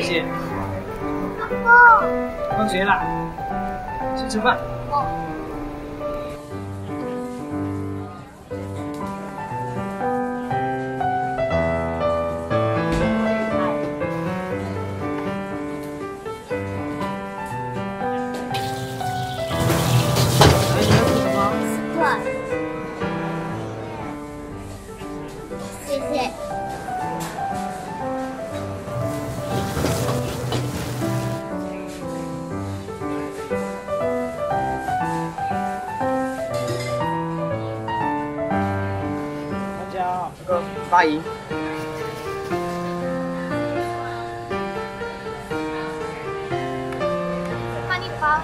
谢。谢，放学了，去吃饭。这个八姨。换一包。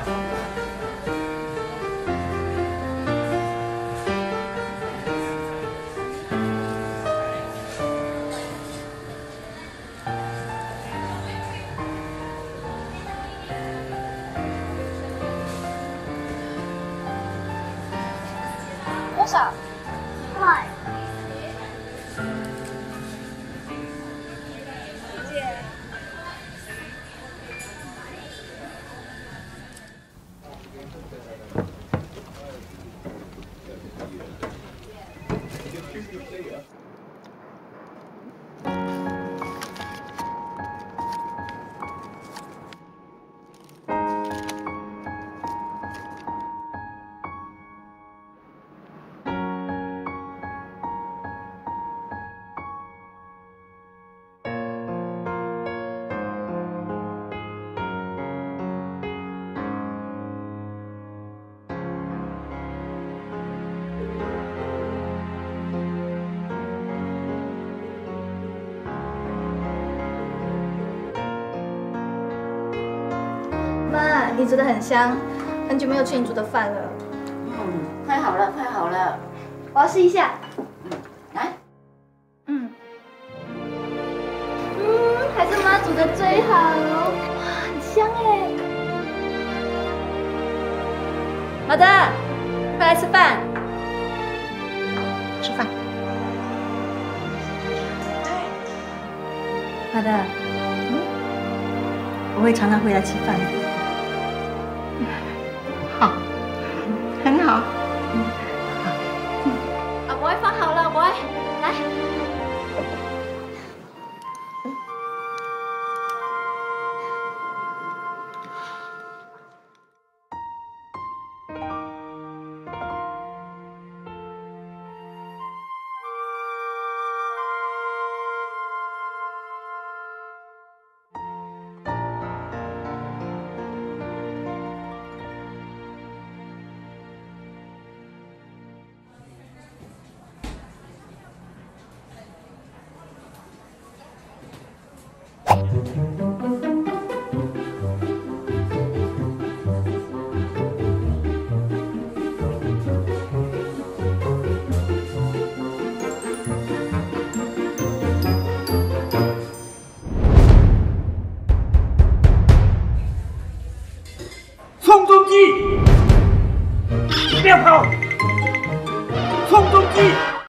多少？块。 Thank you. 妈，你煮的很香，很久没有吃你煮的饭了，嗯，快好了，快好了，我要试一下。来，嗯，嗯，还是妈煮的最好，哇，很香哎。好的，快来吃饭。吃饭。好的，嗯，我会常常回来吃饭的。啊。击，不要跑，冲锋击。